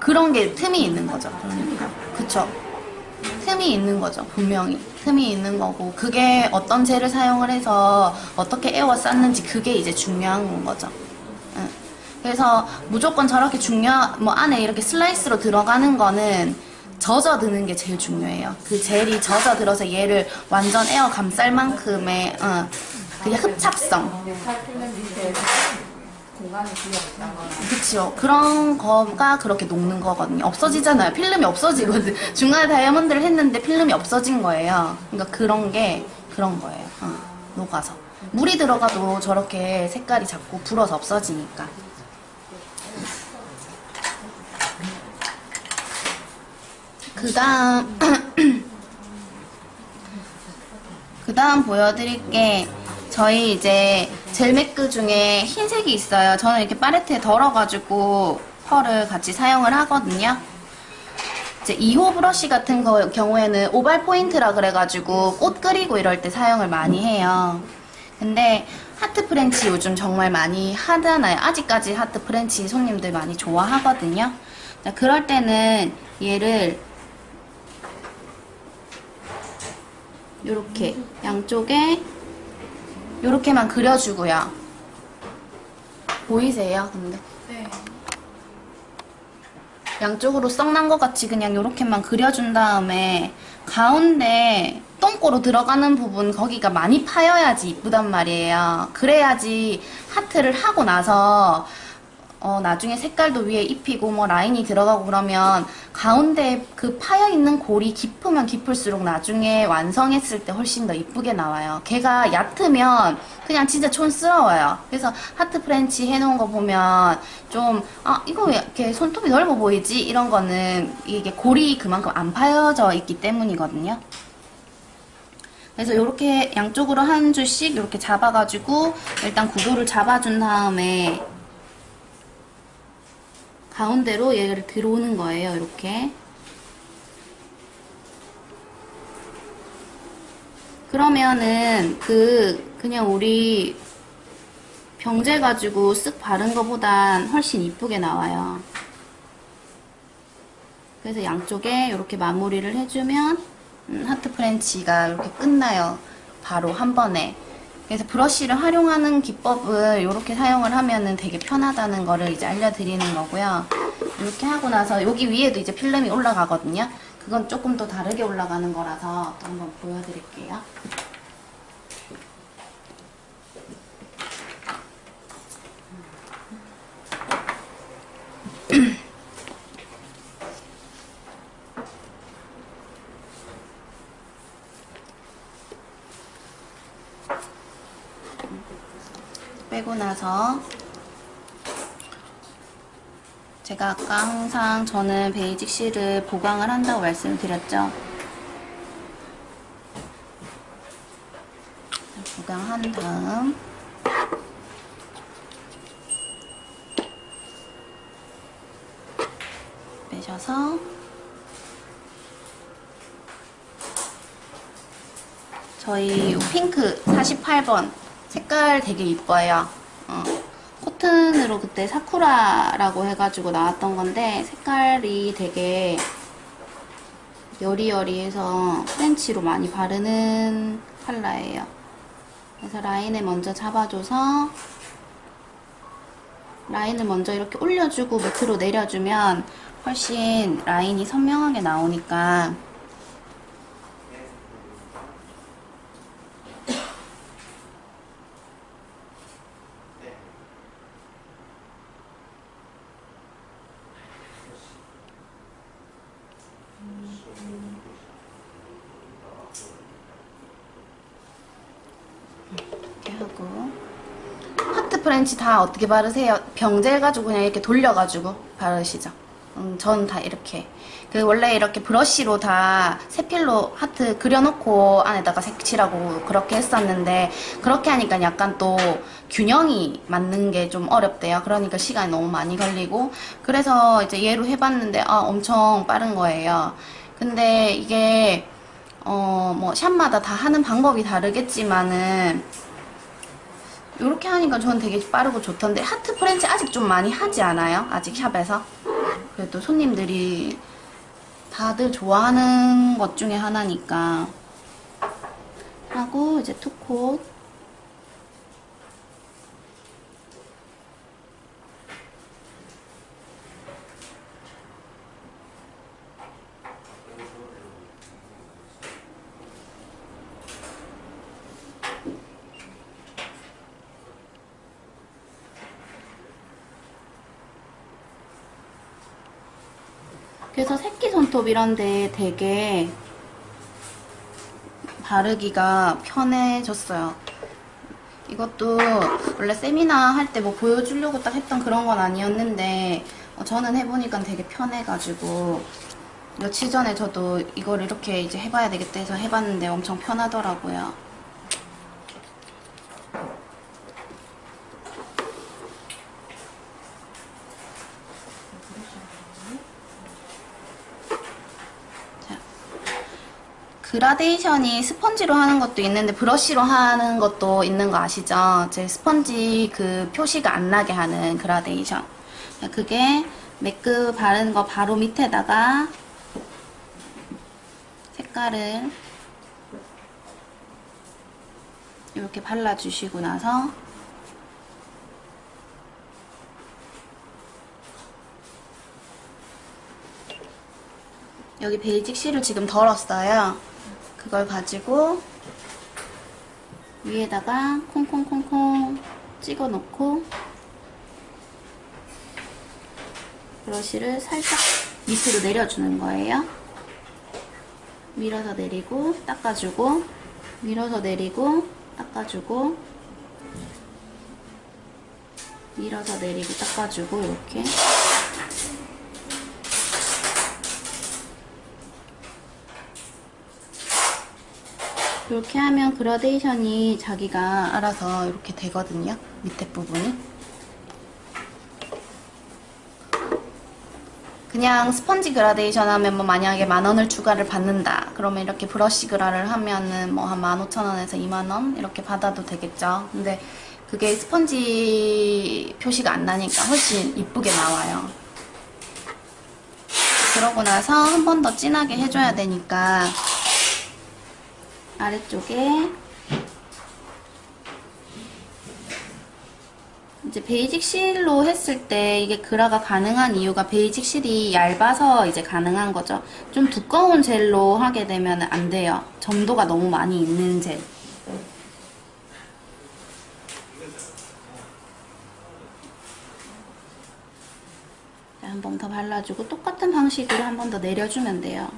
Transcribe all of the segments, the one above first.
그런 게 틈이 있는 거죠. 그러니까. 그쵸. 틈이 있는 거죠. 분명히. 틈이 있는 거고. 그게 어떤 젤을 사용을 해서 어떻게 에워 쌌는지 그게 이제 중요한 거죠. 응. 그래서 무조건 저렇게 중요한, 뭐 안에 이렇게 슬라이스로 들어가는 거는 젖어드는 게 제일 중요해요. 그 젤이 젖어들어서 얘를 완전 에워 감쌀 만큼의, 어, 그게 흡착성. 그치요. 그런 거가 그렇게 녹는 거거든요. 없어지잖아요. 필름이 없어지거든. 중간에 다이아몬드를 했는데 필름이 없어진 거예요. 그러니까 그런 게 그런 거예요. 어, 녹아서. 물이 들어가도 저렇게 색깔이 자꾸 불어서 없어지니까. 그 다음, 그 다음 보여드릴 게 저희 이제 젤메크 중에 흰색이 있어요. 저는 이렇게 팔레트에 덜어가지고 펄을 같이 사용을 하거든요. 이제 2호 브러쉬 같은 거, 경우에는 oval point라 그래가지고 꽃 그리고 이럴 때 사용을 많이 해요. 근데 하트 프렌치 요즘 정말 많이 하잖아요. 아직까지 하트 프렌치 손님들 많이 좋아하거든요. 자, 그럴 때는 얘를 요렇게 양쪽에 요렇게만 그려주고요. 보이세요? 근데 네. 양쪽으로 썩난 것 같이 그냥 요렇게만 그려준 다음에 가운데 똥꼬로 들어가는 부분 거기가 많이 파여야지 이쁘단 말이에요. 그래야지 하트를 하고 나서 어, 나중에 색깔도 위에 입히고 뭐 라인이 들어가고 그러면 가운데 그 파여 있는 골이 깊으면 깊을수록 나중에 완성했을 때 훨씬 더 이쁘게 나와요. 걔가 얕으면 그냥 진짜 촌스러워요. 그래서 하트 프렌치 해놓은 거 보면 좀, 아, 이거 왜 이렇게 손톱이 넓어 보이지? 이런 거는 이게 골이 그만큼 안 파여져 있기 때문이거든요. 그래서 이렇게 양쪽으로 한 줄씩 이렇게 잡아가지고 일단 구도를 잡아준 다음에 가운데로 얘를 들어오는 거예요, 이렇게. 그러면은 그 그냥 우리 병재 가지고 쓱 바른 거보단 훨씬 이쁘게 나와요. 그래서 양쪽에 이렇게 마무리를 해주면 음, 하트 프렌치가 이렇게 끝나요. 바로 한 번에. 그래서 브러쉬를 활용하는 기법을 이렇게 사용을 하면은 되게 편하다는 거를 이제 알려드리는 거고요. 이렇게 하고 나서 여기 위에도 이제 필름이 올라가거든요. 그건 조금 더 다르게 올라가는 거라서 또 한번 보여드릴게요. 빼고 나서 제가 아까 항상 저는 베이직 실을 보강을 한다고 말씀드렸죠. 보강한 다음 빼셔서 저희 요 핑크 48번 색깔 되게 이뻐요. 어. 코튼으로 그때 사쿠라라고 해가지고 나왔던 건데 색깔이 되게 여리여리해서 프렌치로 많이 바르는 컬러예요. 그래서 라인을 먼저 잡아줘서 라인을 먼저 이렇게 올려주고 밑으로 내려주면 훨씬 라인이 선명하게 나오니까 이렇게 하고 French 다 어떻게 바르세요? 병젤 가지고 그냥 이렇게 돌려가지고 바르시죠. 음, 전 다 이렇게. 그 원래 이렇게 브러쉬로 다 세필로 하트 그려놓고 안에다가 색칠하고 그렇게 했었는데 그렇게 하니까 약간 또 균형이 맞는 게 좀 어렵대요. 그러니까 시간이 너무 많이 걸리고 그래서 이제 얘로 해봤는데 아 엄청 빠른 거예요. 근데 이게 어 뭐 샵마다 다 하는 방법이 다르겠지만은 이렇게 하니까 저는 되게 빠르고 좋던데 하트 French 아직 좀 많이 하지 않아요? 아직 샵에서? 그래도 손님들이 다들 좋아하는 것 중에 하나니까 하고 이제 two coat 그래서 새끼손톱 이런데 되게 바르기가 편해졌어요. 이것도 원래 세미나 할 때 뭐 보여주려고 딱 했던 그런 건 아니었는데 어, 저는 해보니까 되게 편해가지고 며칠 전에 저도 이걸 이렇게 이제 해봐야 되겠다 해서 해봤는데 엄청 편하더라고요. 그라데이션이 스펀지로 하는 것도 있는데 브러쉬로 하는 것도 있는 거 아시죠? 제 스펀지 그 표시가 안 나게 하는 그라데이션. 자, 그게 매끄 바른 거 바로 밑에다가 색깔을 이렇게 발라주시고 나서 여기 베이직 실을 지금 덜었어요. 그걸 가지고 위에다가 콩콩콩콩 찍어 놓고 브러쉬를 살짝 밑으로 내려주는 거예요. 밀어서 내리고 닦아주고 밀어서 내리고 닦아주고 밀어서 내리고 닦아주고 이렇게 이렇게 하면 그라데이션이 자기가 알아서 이렇게 되거든요. 밑에 부분이. 그냥 스펀지 그라데이션 하면 뭐 만약에 만 원을 추가를 받는다. 그러면 이렇게 브러쉬 그라를 하면은 뭐한만 오천 원에서 이만 원 이렇게 받아도 되겠죠. 근데 그게 스펀지 표시가 안 나니까 훨씬 이쁘게 나와요. 그러고 나서 한 번 더 진하게 해줘야 되니까 아래쪽에 이제 basic seal로 했을 때 이게 그라가 가능한 이유가 basic seal이 얇아서 이제 가능한 거죠. 좀 두꺼운 젤로 하게 되면 안 돼요. 점도가 너무 많이 있는 젤. 한 번 더 발라주고 똑같은 방식으로 한 번 더 내려주면 돼요.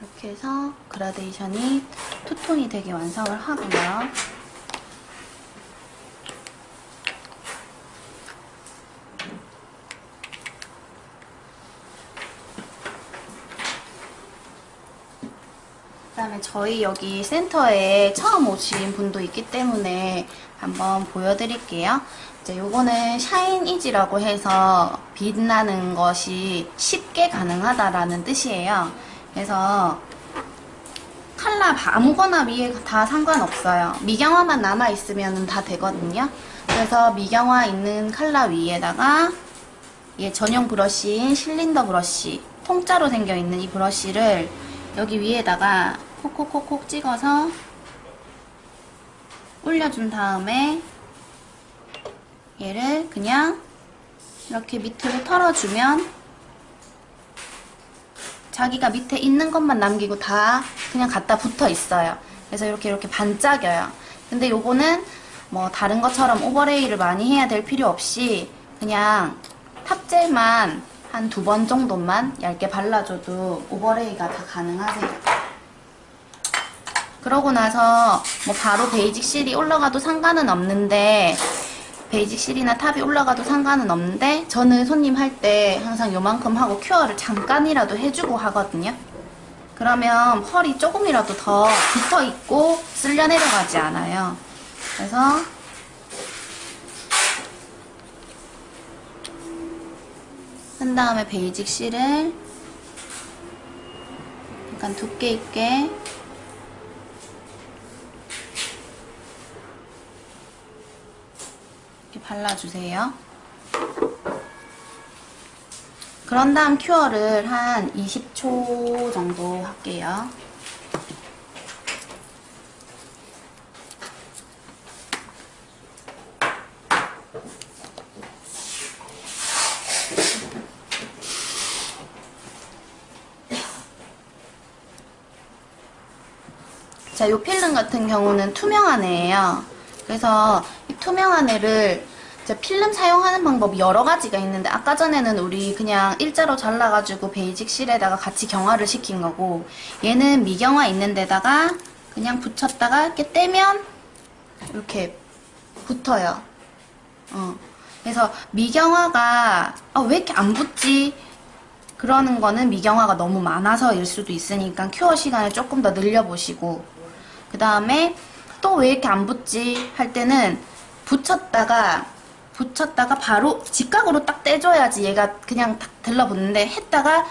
이렇게 해서 그라데이션이 투톤이 되게 완성을 하고요. 그 다음에 저희 여기 센터에 처음 오신 분도 있기 때문에 한번 보여드릴게요. 이제 요거는 샤인 이지라고 해서 빛나는 것이 쉽게 가능하다라는 뜻이에요. 그래서 칼라 아무거나 위에 다 상관없어요. 미경화만 남아있으면 다 되거든요. 그래서 미경화 있는 칼라 위에다가 얘 전용 브러쉬인 실린더 브러쉬 통짜로 생겨있는 이 브러쉬를 여기 위에다가 콕콕콕콕 찍어서 올려준 다음에 얘를 그냥 이렇게 밑으로 털어주면 자기가 밑에 있는 것만 남기고 다 그냥 갖다 붙어 있어요. 그래서 이렇게 이렇게 반짝여요. 근데 요거는 뭐 다른 것처럼 오버레이를 많이 해야 될 필요 없이 그냥 탑젤만 한 두 번 정도만 얇게 발라줘도 overlay가 다 가능하세요. 그러고 나서 뭐 바로 basic seal이 올라가도 상관은 없는데 basic seal이나 top이 올라가도 상관은 없는데 저는 손님 할 때 항상 요만큼 하고 cure를 잠깐이라도 해주고 하거든요. 그러면 펄이 조금이라도 더 붙어 있고 쓸려 내려가지 않아요. 그래서 한 다음에 베이직 실을 약간 두께 있게 이렇게 발라주세요. 그런 다음 큐어를 한 20초 정도 할게요. 자, 요 필름 같은 경우는 투명한 애예요. 그래서 이 투명한 애를 이제 필름 사용하는 방법이 여러 가지가 있는데 아까 전에는 우리 그냥 일자로 잘라가지고 basic seal에다가 같이 경화를 시킨 거고 얘는 미경화 있는 데다가 그냥 붙였다가 이렇게 떼면 이렇게 붙어요. 어. 그래서 미경화가 아, 왜 이렇게 안 붙지? 그러는 거는 미경화가 너무 많아서일 수도 있으니까 cure 시간을 조금 더 늘려보시고 그 다음에 또 왜 이렇게 안 붙지 할 때는 붙였다가 붙였다가 바로 직각으로 딱 떼줘야지 얘가 그냥 딱 들러붙는데 했다가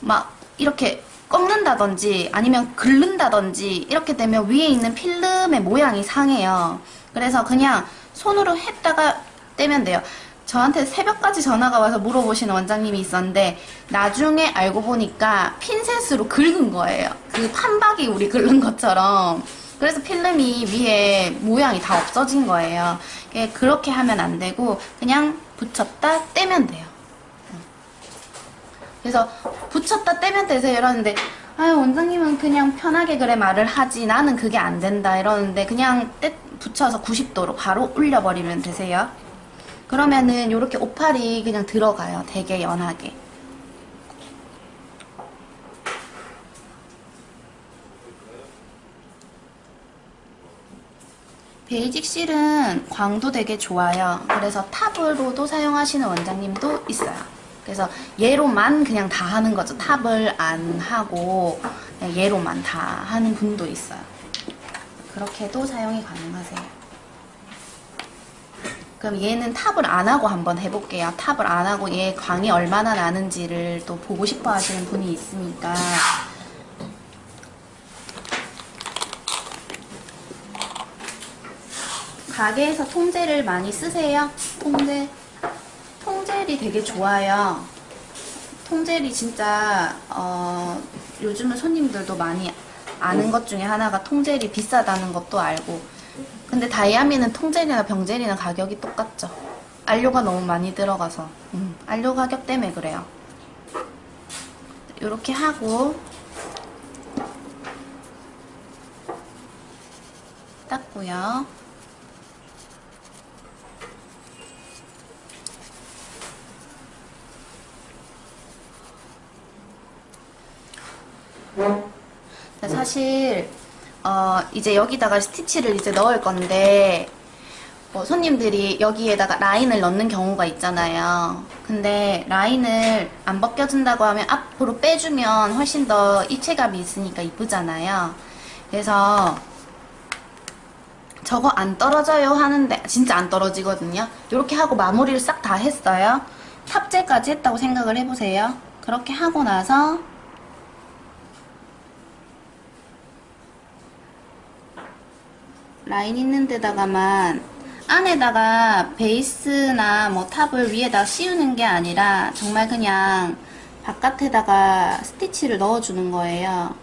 막 이렇게 꺾는다든지 아니면 긁는다든지 이렇게 되면 위에 있는 필름의 모양이 상해요. 그래서 그냥 손으로 했다가 떼면 돼요. 저한테 새벽까지 전화가 와서 물어보시는 원장님이 있었는데 나중에 알고 보니까 핀셋으로 긁은 거예요. 그 판박이 우리 긁는 것처럼. 그래서 필름이 위에 모양이 다 없어진 거예요. 그렇게 하면 안 되고 그냥 붙였다 떼면 돼요. 그래서 붙였다 떼면 되세요 이러는데 아유 원장님은 그냥 편하게 그래 말을 하지 나는 그게 안 된다 이러는데 그냥 떼, 붙여서 90도로 바로 올려버리면 되세요. 그러면은 이렇게 오팔이 그냥 들어가요. 되게 연하게. basic seal은 광도 되게 좋아요. 그래서 top으로도 사용하시는 원장님도 있어요. 그래서 얘로만 그냥 다 하는 거죠. top을 안 하고 얘로만 다 하는 분도 있어요. 그렇게도 사용이 가능하세요. 그럼 얘는 top을 안 하고 한번 해볼게요. top을 안 하고 얘 광이 얼마나 나는지를 또 보고 싶어 하시는 분이 있으니까. 가게에서 통젤을 많이 쓰세요? 통젤. 통젤이 되게 좋아요. 통젤이 진짜, 어, 요즘은 손님들도 많이 아는 것 중에 하나가 통젤이 비싸다는 것도 알고. 근데 다이아미는 통젤이나 병젤이나 가격이 똑같죠. 안료가 너무 많이 들어가서. 음, 안료 가격 때문에 그래요. 이렇게 하고, 닦고요. 사실 어, 이제 여기다가 스티치를 이제 넣을 건데 뭐 손님들이 여기에다가 라인을 넣는 경우가 있잖아요. 근데 라인을 안 벗겨준다고 하면 앞으로 빼주면 훨씬 더 입체감이 있으니까 이쁘잖아요. 그래서 저거 안 떨어져요 하는데 진짜 안 떨어지거든요. 이렇게 하고 마무리를 싹 다 했어요. 탑재까지 했다고 생각을 해보세요. 그렇게 하고 나서 라인 있는 데다가만 안에다가 베이스나 뭐 탑을 위에다 씌우는 게 아니라 정말 그냥 바깥에다가 스티치를 넣어주는 거예요.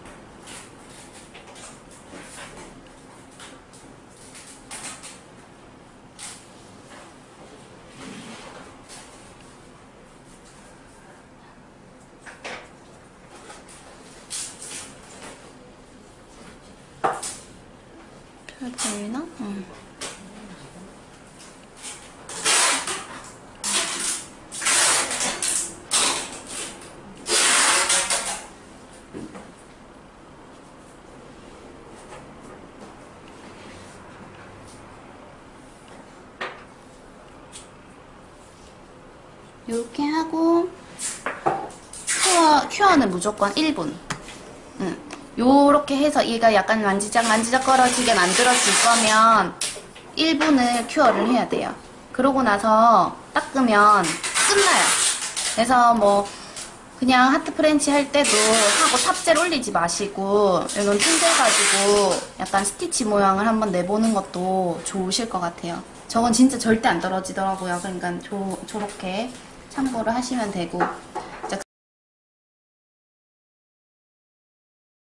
해도 되나? 응. 이렇게 하고 큐어, 큐어는 무조건 1분 응. 요렇게 해서 얘가 약간 만지작 만지작 거려지게 만들어줄 거면 1분을 cure를 해야 돼요. 그러고 나서 닦으면 끝나요. 그래서 뭐 그냥 하트 French 할 때도 하고 top젤 올리지 마시고 이런 틴젤 가지고 약간 스티치 모양을 한번 내보는 것도 좋으실 것 같아요. 저건 진짜 절대 안 떨어지더라고요. 그러니까 저, 저렇게 참고를 하시면 되고